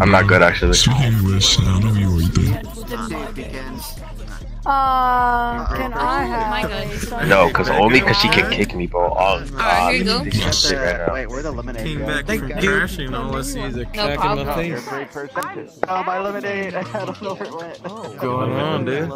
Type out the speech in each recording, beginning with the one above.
I'm not good actually. Speak English. I know you ahorita. Uh, can I have My a God. Sunday No, cause only cause she can kick me, bro. Oh, Alright, here you go. This is shit right now. Wait, where the lemonade? Came go? back from crashing, all I see a No crack in problem. my face. You're a great person. Oh, my lemonade. I don't know where it went. What's going on, dude?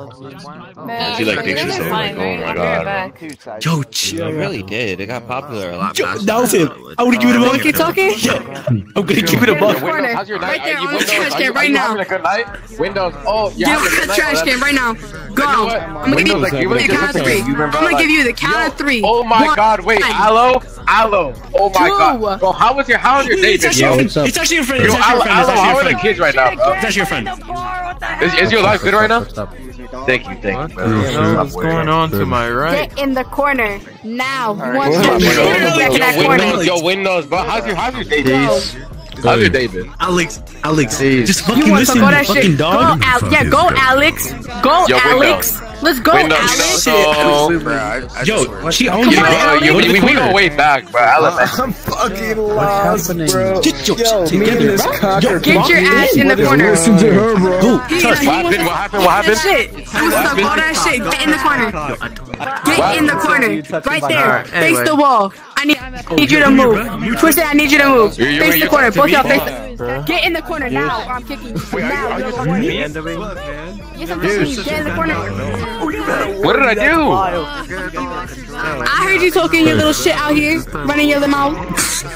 Man, She like They're thinks she's doing so fine. like, oh my god. right back. Yo, I chill. really did. It got popular a lot Yo, that was it. I would give it a buck. You talking? I'm gonna give it a buck. Corner. How's your night? Right there on the trash can right now. having a good night? Windows. Oh, you're Get having a off good the trash can right now. Go. You know? I'm gonna give you like, the just count of three. remember, I'm gonna like- give you the count of three. Oh my One, god, wait, five. Aloe? Aloe. Oh my Two. god. Bro, how was your how was your day It's been, actually, your friend. it's actually your friend. Yo, It's actually Aloe, your friend. It's Aloe, how are actually the your friend. kids right now, bro? It's actually your friend. Is, is your life good right now? Thank you, thank you. What's man. hell Stop is going on to my right? Get in the corner now. You want Yo, Windows, in that yo, corner? Windows, Windows, bro. How's your how's your day been? How's your day been? Alex, Alex, Jeez. just You fucking want to listen, go you that shit? fucking Go, dog. Al- yeah, go, Alex. Go, Yo, Windows. Alex. Let's go, Windows, Alex. no. Bro, I- I Yo, she owns Come uh, you, on, bro. You we, we, go corner. way back, bro. Aloe, man. I'm fucking lost, bro. Get your Yo, shit together, bro. Yo, Get your ass in the corner. Listen to her, bro. Who? He- he What wants- happened? What happened? What happened? That shit. He all that shit. Get in the corner. Get in the corner. Right there. Face the wall. I need, need you to move. Twisted, I need you to move. You- you- Face the corner. Both to y'all face the Get in the corner now or I'm kicking you. Now. You're talking to me? Yes, I'm kicking you. Get in the corner. Oh, what did I do? I heard you talking your little shit out here. Running your little mouth.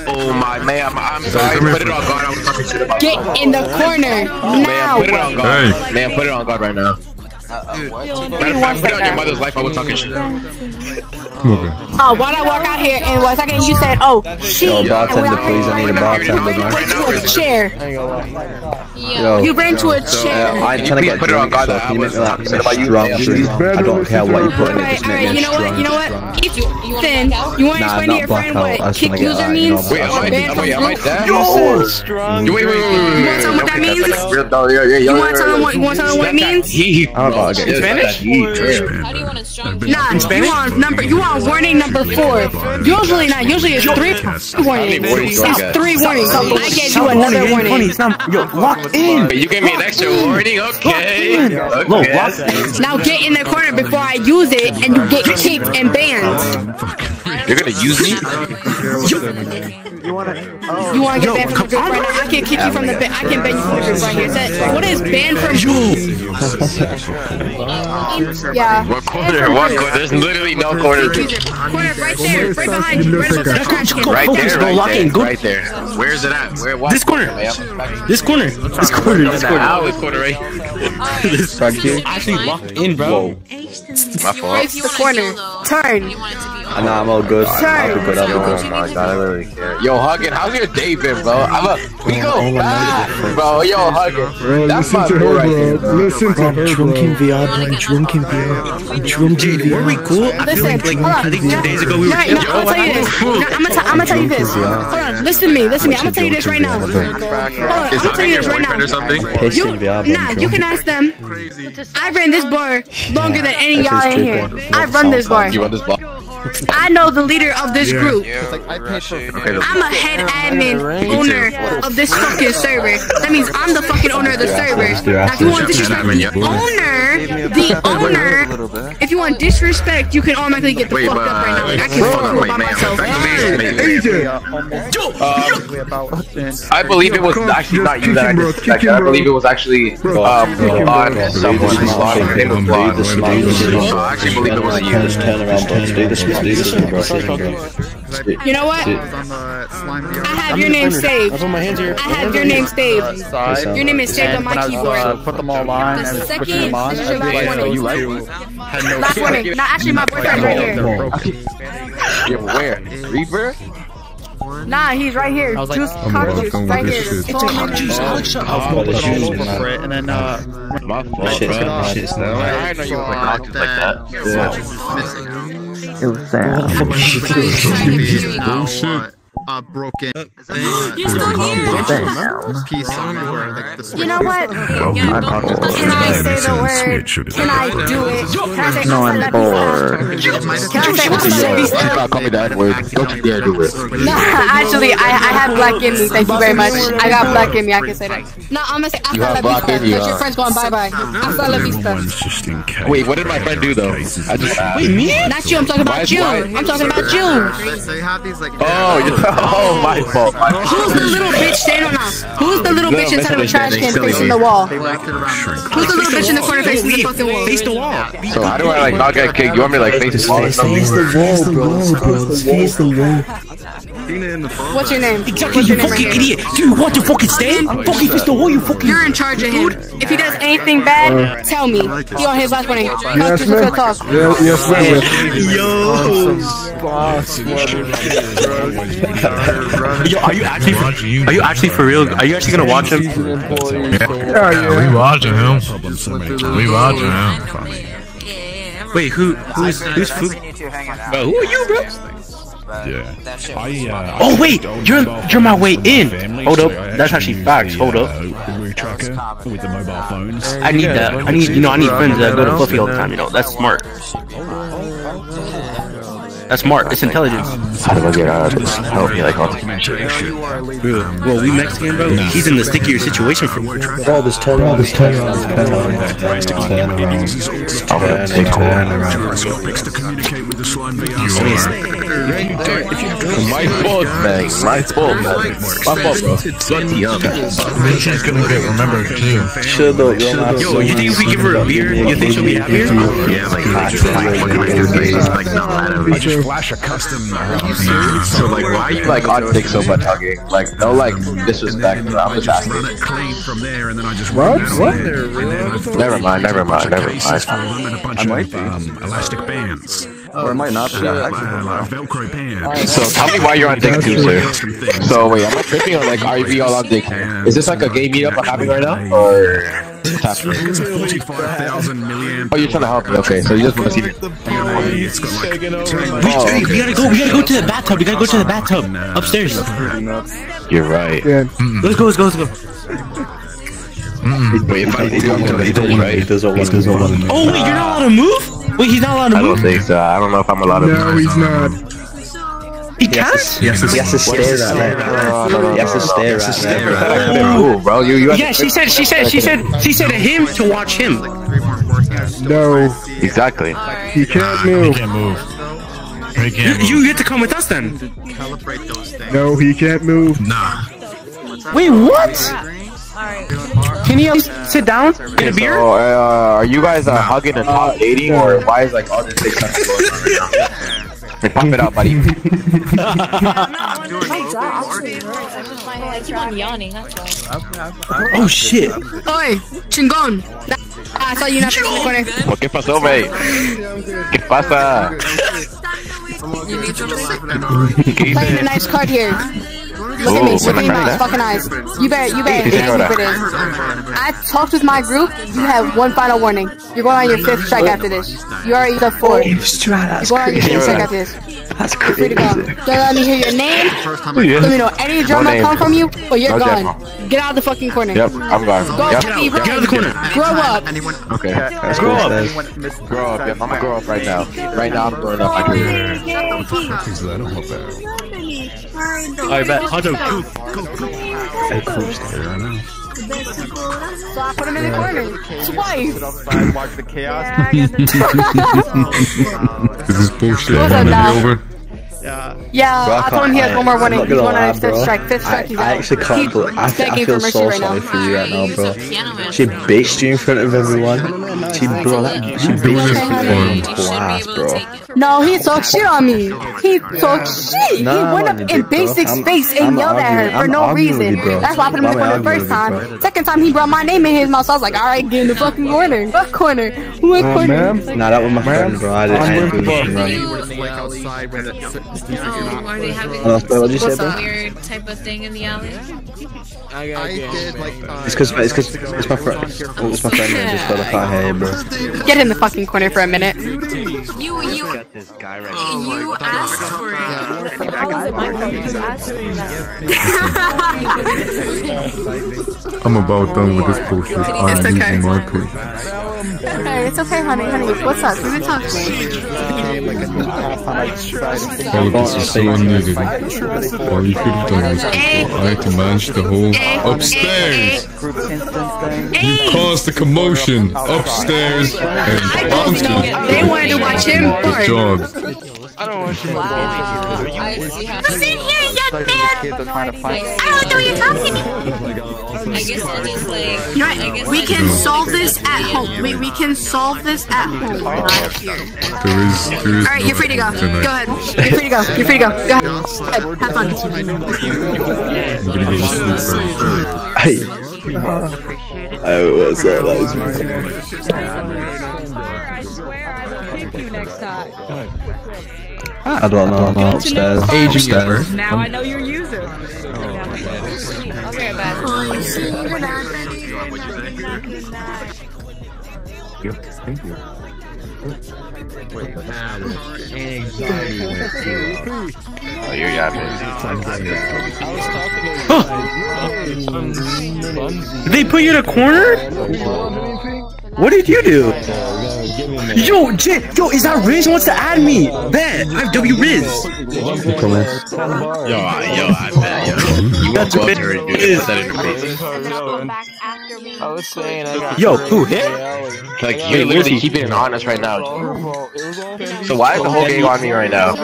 Oh my man, I'm, I'm sorry. Put it on guard. I was talking shit about. Get in the corner Man, put it on now. guard. Hey. Man, put it on guard right now. Matter of fact, put it your mother's life. I was talking shit. Okay. Oh, why'd I walk out here and one second you said, oh, she. Yo, and bartender, we out here please, I need a running bartender, around, man. went to a chair. Yo, You ran to a uh, chair. I'm trying to get Put it on drunk, guard so you I make me like about you, strong man. drink? I don't care what you put in it, Alright, just make alright, me you know what? You know what? You, you Then to back out? you want to Nah, explain to your friend what kick user uh, you know, means? Wait, am Or I, ban from I, am I group? dead? Yo, Wait, wait, wait, wait, wait. You wanna tell them what that means? You want to tell them what you want to tell them what it means? He. I'm about to get Spanish? How do you want to strong? Nah, you want number you want warning number four. Usually not. Usually it's three warnings. warnings do I It's three warnings. I gave you another warning. Yo, lock in. Wait, you gave me an extra warning? Okay. Look, Okay. lock. Now get in the corner before I use it and you get kicked and banned. You're gonna use me? You want to? Oh, You want to get banned from the group right now? I can kick you from the ban. I can ban you from the group right here. That, what is banned from You. Yeah. What corner? What corner? There's literally no corner. Corner right there, right behind you, right above the trash can. Right there, go right lock in, there, go- right there. Where is it at? Where? What? This corner. This corner. This corner. This corner. Ow, this corner right. This actually locked in, bro. My fault. Face the corner. Turn. Nah, I'm all good. I'll be good, I'll be Oh good. my god, I literally can't. Yo, Huggin, how's your day been, bro? I'm a, we go back, bro. Yo, Huggin, that's my bro right there. Listen to her, Drunken VR, bro. Drunken VR. Dude, were we cool? I feel Listen, like, like hold on. I think two days ago we were. No, no, I'm gonna tell you this. No, I'm gonna, t- I'm gonna tell you this. Hold on, listen to me, listen to me. I'm gonna tell you this right now. Hold on, I'm gonna tell you this right boyfriend or now. something? You, nah, you can ask them. I ran this bar longer than any y'all in here. I run this bar. You want this ball? I know the leader of this group. Okay, I'm a head admin owner of this fucking server. That means I'm the fucking owner of the server. Now, if you want disrespect the owner, the owner, if you want disrespect, you can automatically get the fuck up right now. Like, I can fuck on, you by myself. I believe it was actually not you that I disrespected. I believe it was actually um on someone. Her name. I actually believe it was you. Just turn around, bro. Do this, do this, bro. You know what? I have your name saved. my hands here. I have your name saved. Your name is saved on my keyboard. Put them all on The second, this is your last warning. Last warning. Not actually my boyfriend right here. Yeah, where? Reaper? Nah, he's right here. Juice, cock juice, right here. It's all And then, uh, My fault, Shit's bro. gonna- Shit's down. I know you like cocktails like that. It was Sam. Bullshit. Uh, broken. You're still here. Piece on it, or like the You know what? Don't- Can I say the word? Can I do it? Can I say No, I'm hasta la bored. vista? Can I say hasta la? Do not call me the N-word. Don't you dare do it. No, actually, I, I have black in me. Thank you very much. I got black in me. I can say that. No, I'm gonna say You hasta la black vista. in you, Because your friend's going bye bye. Hasta la vista. just. Wait, what did my friend do though? I just Wait, me? Not you. I'm talking about is- you. why- I'm talking about you. They have these like. Oh, you Oh, oh, my fault. Who's the little bitch standing on? Us? Who's the little bitch inside of a trash can facing the wall? They wrapped it around. Who's the little bitch in the corner facing the fucking wall? Face the wall. So how do I like not get kicked? You want me to like face the wall or? Face the wall, bro. Face the wall. What's your name? Exactly, What's you your right fucking idiot. Do you want to fucking stand? Fucking face the wall, you fucking. You're in charge of him. If he does anything bad, uh, tell me. He on his last warning. Yes, Yes, ma'am. ma'am. Talk. Yes, yes. Yo, are you actually? Are you actually for real? Are you actually gonna watch him? Yeah, yeah. We watching him. We watching him. Wait, who? Who's who's food? Bro, who are you, bro? Yeah. I, uh, Oh wait, you're you're my way in. Hold up, that's actually facts. Hold up. Route tracker with the mobile phones. I need that. I need you know I need friends that go to Fluffy all the time. You know that's smart. That's smart. It's intelligence. How do I get out of this? Help me like on Bro, well, we Mexican, bro. He's in the stickier situation for. Bro, this turn around, this turn around, this turn around, turn around, I'm gonna take turn hold. around. Gyroscopics to communicate with the slime VR. My fault, man. My fault, man. My fault, bro. Sweaty up. She's gonna get remembered too. Shut up, you're Yo, you think if we give her a beer, you think she'll be happier? Yeah, like like not mad at me. Just flash a custom. So like, why are you like on dick so much hugging? Like, no like disrespect. but I'm just asking. clean from there, and then I just What? What? Never mind. Never mind. Never mind. I might be. of um, elastic bands. Or it might not be. Uh, Velcro bands. So tell me why you're on dick too, sir. So wait, am I tripping or like are we all on dick? Is this like a gay meetup I'm having right now, or what's happening? It's a 45,000. Oh, you're trying to help me. Okay, so you just want to see me. Oh, it's got like We, hey, we gotta go. We gotta go to the bathtub. We gotta go to the bathtub upstairs. You're right. Yeah. Let's go. Let's go. Let's go. Wait, if I He don't want to, he to, he doesn't want to, he doesn't want to. Oh wait, you're not allowed to move. Wait, he's not allowed to move. I don't move. think so. I don't know if I'm allowed to. No, he's not. He can't. He has to stare at that. He has to stare at that. Ooh, bro, you you. Yeah, she said. She said. She said. She said to him to watch him. No, Exactly. he can't move. can't move. He can't move. you get to come with us then. Calibrate those things. No, he can't move. Nah. Wait, what? Can he sit down? Get a beer? So, uh, are you guys uh, hugging and not dating, or why is like all this stuff going on right now? Hey, Pop it out, buddy. I keep on yawning, that's why. Oh shit. Oi, chingón. Ah, I saw you not in the corner. ¿Qué pasó, wey? ¿Qué pasa? ¿Qué Playing a nice card here. Look at me, Oh, look at me, buena fucking eyes. You better, you better, Sí, dance señora. for this. I talked with my group. You have one final warning. You're going on your fifth strike after this. You already took four. Oh, you're That's going on your fifth strike after this. That's You're free to go. crazy. Don't let me hear your name. Let me know any drama name. come from you, or you're No gone. drama. Get out of the fucking corner. Yep, I'm gone. Go, Yep. Steve, Get out of the corner. Grow up. Okay. That's Grow what up. Grow up. Yep, I'm gonna grow up right now. Right now, I'm growing up. Oh, I can. Is that on my back? Alright, bet. Hot dog. Hey, cool, stare right now. So I put him in the corner twice. Outside, watch the chaos. Is this bullshit What's up, gonna be over? Yeah, Bro, I told him he has one more warning. I'm He's not going gonna on his fifth strike. Fifth strike. I, I actually can't He's believe. I, I feel so right now. sorry for you right now, bro. She bitched you in front of everyone. She bro, that, she bitched you in You should be class, able to bro. Take it. No, he talked shit on me. He talked shit. Nah, he went up in dick, bro. basic I'm- space and I'm yelled at her for no reason. you. That's why I put him in the Why am I corner the first time. you. Second time he brought my name in his mouth, so I was like, all right, get in the fucking corner. What corner? What Uh, corner? ma'am? Nah, that was my friend, bro. I didn't, do I'm wrong. You were outside when. Are they having Uh, what'd you say, bro? Weird type of thing in the alley? I did like. Uh, It's cause, it's cause, it's my friend. It's my friend. I just felt like, I hey, bro. Get in the fucking corner for a minute. You, you, met this guy right You asked for it. I'm about done with this bullshit. I'm It's okay. using my tweet. Hey, it's okay, honey, honey. What's up? We've been talking. All of this is so unneeded. All you could have done was before I had to manage the whole upstairs. You caused the commotion upstairs and bounced it. They wanted to watch him Good job. I don't want you to Listen here, young man. I don't know what you're talking about. I guess I'll just like. You know what? We can solve this at home. We, we can solve this at home, not here. There is, there is. Alright, you're free to go. tonight. Go ahead. You're free to go. You're free to go. Go ahead. Go ahead. Have fun. I'm gonna go to sleep right Hey. Oh, what's up, I don't know. I'm upstairs. Upstairs. Now I know your user. Okay, bye. Oh, you're yapping. They put you in a corner? What did you do? Yo, J- yo, is that Riz wants to add me? Bet, I have W Riz. Yo, I, yo, I bet, yo. You won't go up to and do that in her face. I was saying I got. Yo, who hit? Like, you're literally keeping it on us right now. So why is the whole game on me right now?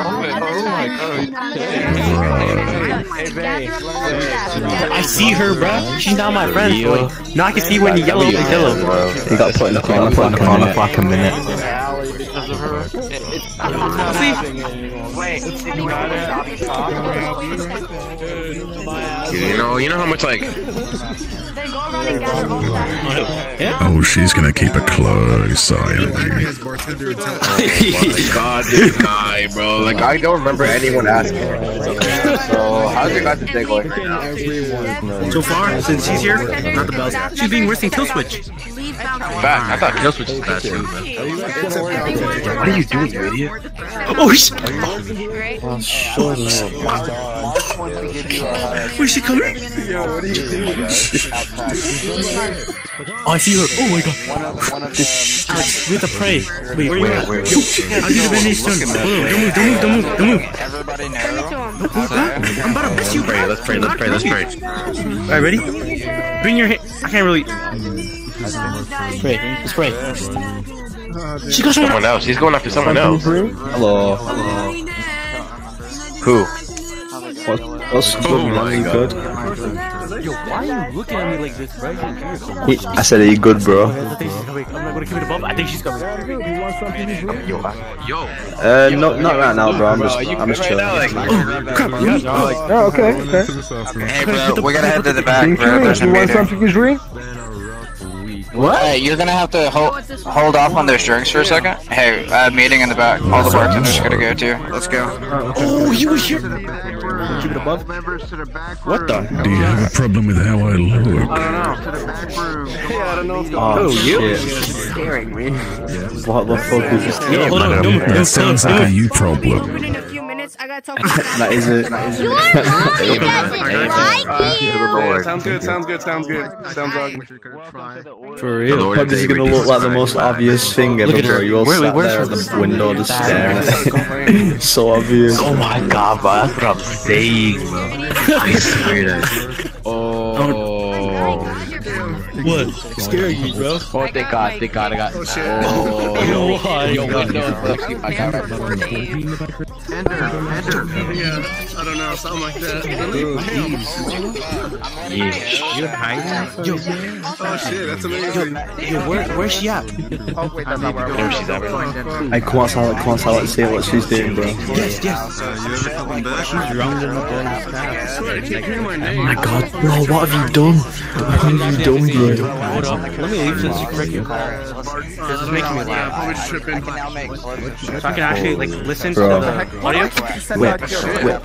I see her, bro. She's not my friend. boy. No, I can see when you yellow, you yellow. He got put in the corner, put in the corner for like a minute. You know, you know how much like Oh, she's gonna keep a close eye on you. God, this guy, bro. Like, I don't remember anyone asking. So, how's your guys' day going right now? So far, since she's here, not the best. She's being worse than Kill Switch. Bad. I thought Kill Switch was bad too. Oh, oh, what are you doing, you idiot? Oh, he's sh- Where's she coming? Oh, I see her. Oh my god. Alex, we have to pray. Wait, wait, wait. Yo, I'll do the bandage soon. Hold don't move, don't move, don't move, don't move. Everybody I'm about to piss you. Pray, let's pray, let's pray, let's pray. Alright, ready? Bring your hand. I can't really. Pray. Let's pray. She got someone. Someone else. He's going after someone else. Hello. Who? What, what's good, Oh man? my You God. good? Yo, why are you looking at me like this, bro? He, I said, are you good, bro? I think she's coming. I'm not gonna keep it above. I think she's coming. Yo. yo. Uh, no, not right now, bro. I'm just, Bro, are you I'm just good right chilling. now? Like, Crap, really? Oh, okay, okay. Hey, bro, we gotta head to the back, bro. drink. You want something to drink? Hey, you're gonna have to hold hold off on those drinks for a second. Hey, I have a meeting in the back. All the bartenders are gonna go too. Let's go. Oh, you were here. Keep it above. Members to the back What the? Do you have a problem with how I look? To the back room. Yeah, I don't know. Oh, you? shit. Scaring me. What the fuck is this? Yo, hold on. Don't move. That Don't sounds move. like a Don't move. you problem. In a few minutes, I gotta talk to That is it. That is it. Your mommy doesn't like you. Sounds good. Sounds good. Sounds good. Sounds good. For real. But this is gonna look like the most obvious thing ever, bro. You all Where- sat where's there at the window just staring at it. so obvious. Oh my god, bro, that's what I'm saying, bro. I swear that. Oh. What? Scaring you, bro. Oh, thank God, thank God, I got. Oh, shit. Oh, Why? Oh, yo, windows, actually, I got right behind me. Ender. Ender. Yeah. I don't know. Something like that. Yeah. Oh, You're hiding? Yo, Oh shit. That's amazing. yo, where, where's she at? Oh wait, that's not where There she's at right now. Hey, come on, Sal, come on, Sal, let's see what she's doing, bro. Yes, yes. Oh my god, bro, what have you done? What have you done? Hold up. Let me leave since you correct you. This is making me laugh. So I can actually like listen to the audio. Whip, whip.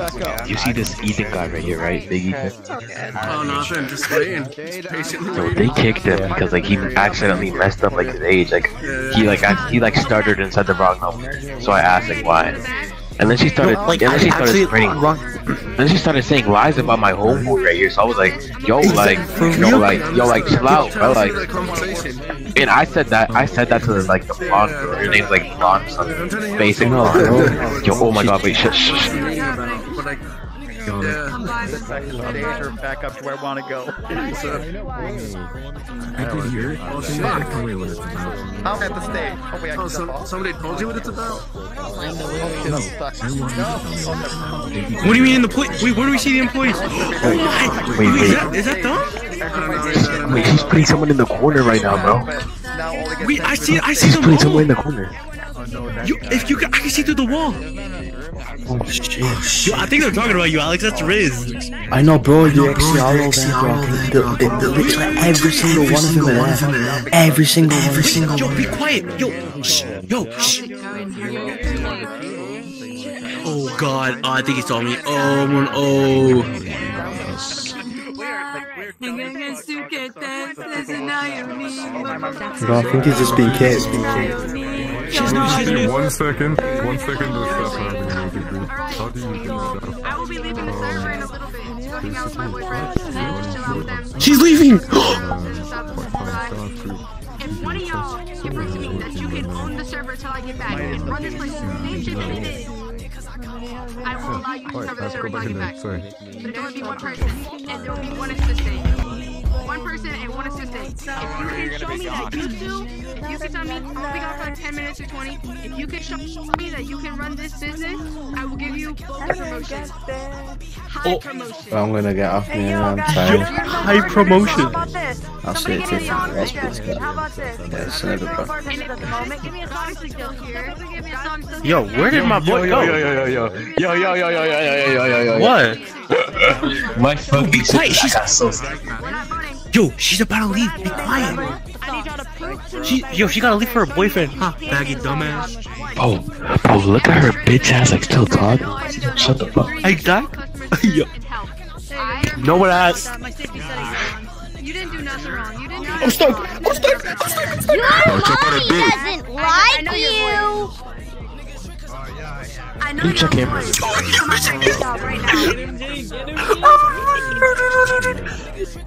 You see this Ethan guy right here, right? Big Ethan. Oh, nothing. Just waiting. So they kicked him because like he accidentally messed up like his age. Like he like he like started and said the wrong number. So I asked like why. And then she started No, like, and then she started spreading then she started saying lies about my homeboy right here. So I was like, yo, like, yo, like, yo, like, chill out, bro. Like, and I said that, I said that to the, like the blonde girl. Her name's like blonde, some basic blonde. Yo, oh my god, wait, shh, shh. But like, Stage or back up to where I want to go. I'm oh, at the stage. Oh, wait, I oh, can so, jump off. somebody told you what it's about? Oh, what do you mean in the police? Wait, where do we see the employees? Oh, wait, Wait, is wait, that, is that them? wait, she's putting someone in the corner right now, bro. Wait, I see, I see She's them putting someone in all. the corner. You, if you can, I can see through the wall. Oh shit. Yo, I think they're talking about you, Alex. That's Riz. I know, bro. You actually all over there, bro. The, the, the, literally every single one of them are. Every single one. Every single Yo, be quiet. Yo, shh. Yo, shh. Oh God, oh, I think he saw me. Oh, one, oh. Bro, I think he's just being kicked. She's new, she's new. One second. One second to stop having. How do you do that? I will be leaving the oh, server in a little bit. So hang out with my boyfriend. Just chill out with them. She's leaving. If one of y'all can prove to me that you can own the server till I get back and run this place the same shit that it is, I will allow you to cover the get back. But there will be one person and there will be one assistant. One person and one assistant. If you can show me that you do, if you can tell me, I'm gonna be gone for like 10 minutes or 20. If you can show me that you can run this business, I will give you a promotion. High Oh. promotion. I'm gonna get off me and I'm tired. High promotion. I'll say it to you. That's what's good. Yeah, it's never bro. Yo, where did my boy yo, go? yo, yo, yo, yo, yo, yo, yo, yo, yo, yo, yo, yo, yo. yo. What? My fucking Be quiet. She's got so Yo, she's about to leave. Be quiet. She, yo, she gotta leave for her boyfriend. Huh, baggy dumbass. Oh, bro, look at her bitch ass like still talking. Shut the fuck. Exactly. yo. No one asked. You didn't do nothing wrong. You didn't do I'm stuck. I'm stuck. I'm stuck. Oh, I'm stuck. Your mommy doesn't like you. I know You you're check on in. board. Come on, check this out right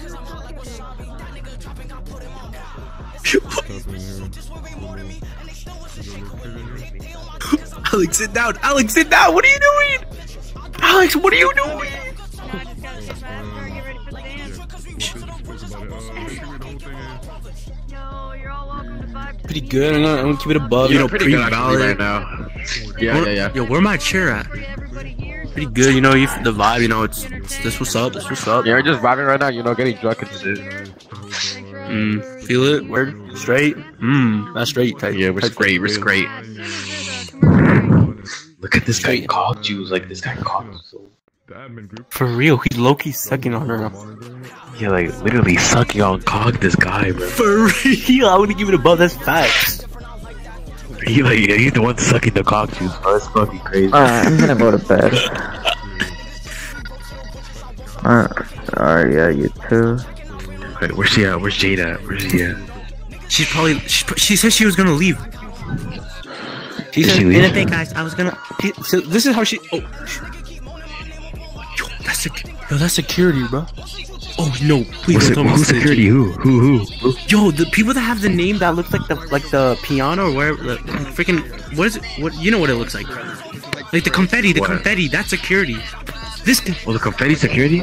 now. Alex, sit down. Alex, sit down. What are you doing? Alex, what are you doing? Pretty good. I'm gonna, I'm gonna keep it above. You know, pretty good right now. Yeah, Where- yeah, yeah. Yo, where my chair at? Pretty good. You know, you the vibe. You know, it's, it's this. What's up? This what's up? Yeah, we're just vibing right now, you know, getting drunk and shit. Mm, feel it? Word? Straight? Mmm, that's straight. Type. Yeah, we're type straight, we're straight. Look at this guy cog juice, like this guy cog so For real, he's low key sucking on her. Yeah, like literally sucking on cock this guy, bro. For real, I wouldn't give it above. That's facts. He like yeah, he's the one sucking the cock juice, bro. It's fucking crazy. Alright, I'm gonna go to bed. Alright, alright, yeah, you too. Wait, where's she at? Where's Jade at? Where's she at? She's probably. She, she said she was gonna leave. She Did said, she in leave? a bit, guys, I was gonna. So this is how she. Oh. Yo, that's sec- Yo, that's security, bro. Oh no! Please Who's, don't tell me security? Who? Who? Who? Yo, the people that have the name that looks like the like the piano or where the freaking what is it? What you know what it looks like? Like the confetti, the What? confetti. That's security. This. Oh, the confetti security?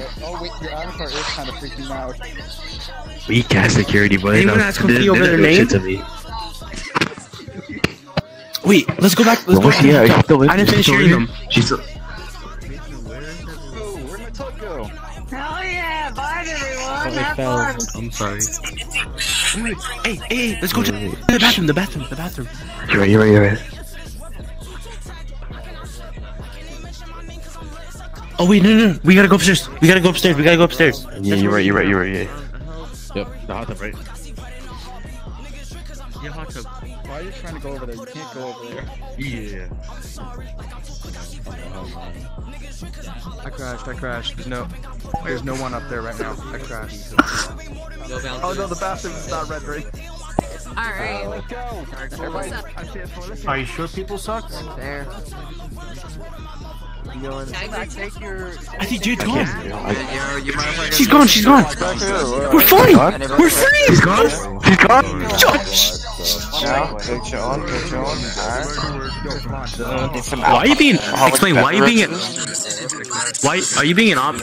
Wait, your avatar is kind of freaking out. Weak ass security, but Anyone no, has they confetti over their name? to me. Wait, let's go back. Let's Well, go. where's she at? Is still in? I didn't She's finish hearing them. She's still. Hell yeah, bye everyone. Have it fun. fell. I'm sorry. Hey, hey, hey, let's go to the bathroom. The bathroom. The bathroom. You're right. You're right. You're right. Oh wait, no, no, no. We gotta go upstairs. We gotta go upstairs. We gotta go upstairs. Yeah, you're right. You're right. You're right. Yeah. Yep, the hot tub, right? Yeah, hot tub. Why are you trying to go over there? You can't go over there. Yeah. I crashed. I crashed. There's no. There's no one up there right now. I crashed. Oh no, the bathroom is not red ring. Alright. Let's go. Everybody, I see it. Listen. Are you sure people suck? There. You going? Take your. I think Jade's gone. Yo, you motherfuckers. She's gone. She's gone. We're fine. We're free. She's gone. She's gone. Why are you being? Explain. Why are you being? Why are you being an op?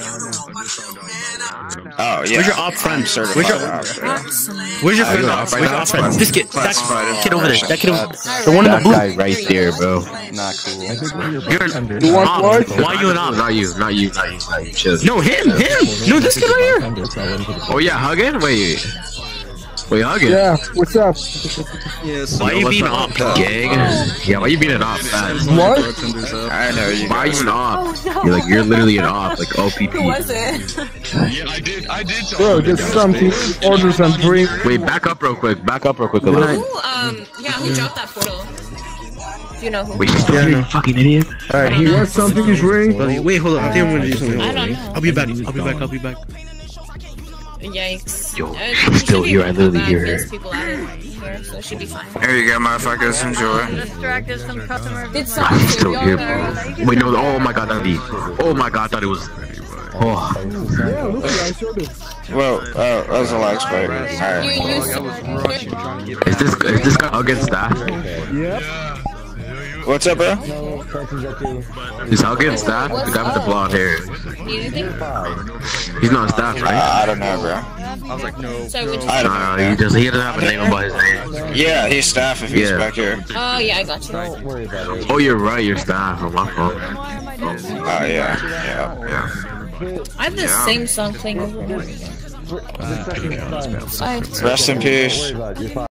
Oh yeah. Where's your op friend? Certified Where's your op. Where's your friend? op Where's your now? op friend? This kid. That kid over there. That kid over. The one in the That blue. guy right there, bro. Not cool. You're an op. Why are you an op? Not you, not you, not you, not you. Chill. No, him. Him. No, this kid right here. Oh yeah, hug hugging? Wait. Wait, hugging? Yeah, what's up? Yeah. Why are you being an op? Gang? Yeah, why you being an op, man? What? I know you. Why are you guys. an op? You're like, you're literally an op, like OPP. it? Yeah, I did. I did. Bro, just something. Order some drink. Wait, back up real quick, back up real quick a little. Who, um, yeah, who dropped that portal? Do you know who? Wait, she's still here, you fucking idiot. Alright, he wants something to drink. Wait, hold on. I think I'm gonna do something. I don't know. I'll be back. I'll be back. I'll be back. Yikes. Yo, Uh, she's still here, I literally hear her. these people out of here, so it should be fine. Here you go, motherfuckers. Enjoy. Distracted some customers. Did I'm still here, all bro. Wait, no, oh my god, that'd be. Oh my god, I thought it was. Oh, Yeah, look, I showed it. Whoa, oh, that was a lag spike. Alright. You used to. is this is this guy against staff? Yep. What's up, bro? He's Is Huggins staff? The guy with the blonde hair. He's not staff, Uh, right? I don't know, bro. I was like, no. So would you? I don't No, know. he just he doesn't have a name about his name. Yeah, he's staff if he's Yeah. back here. Oh yeah, I got you. Oh, you're right, you're staff. Oh my fault. Oh yeah, yeah, yeah. I have the same song playing over and over again. I have to. Rest in peace.